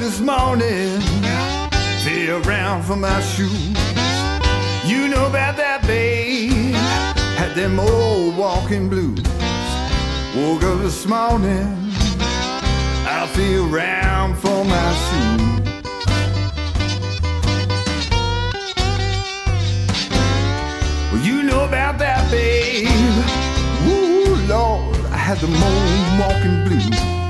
this morning, feel around for my shoes. You know about that, babe. Had them old walking blues. Woke up this morning, I feel around for my shoes. Well, you know about that, babe. Ooh, Lord, I had the old walking blues.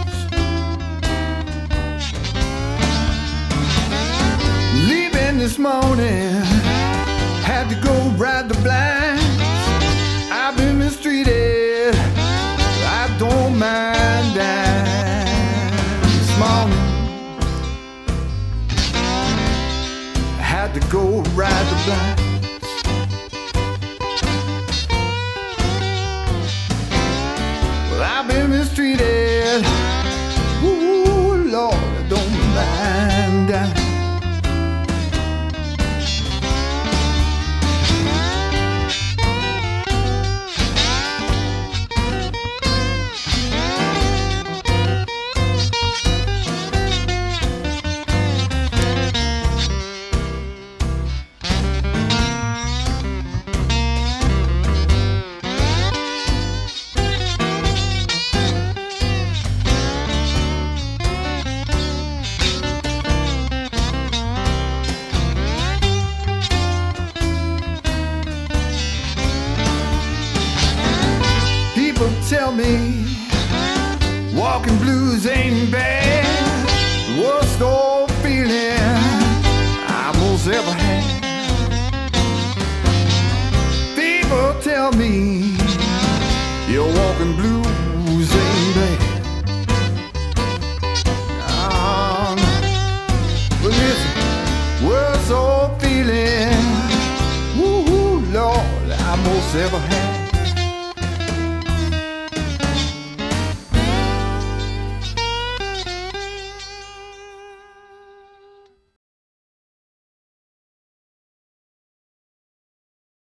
This morning, had to go ride the blinds. I've been mistreated, I don't mind dying. This morning, had to go ride the blinds. Well, I've been mistreated. People tell me walking blues ain't bad. Worst old feeling I most ever had. People tell me your walking blues ain't bad. Um, but listen, worst old feeling, woo, Lord, I most ever had.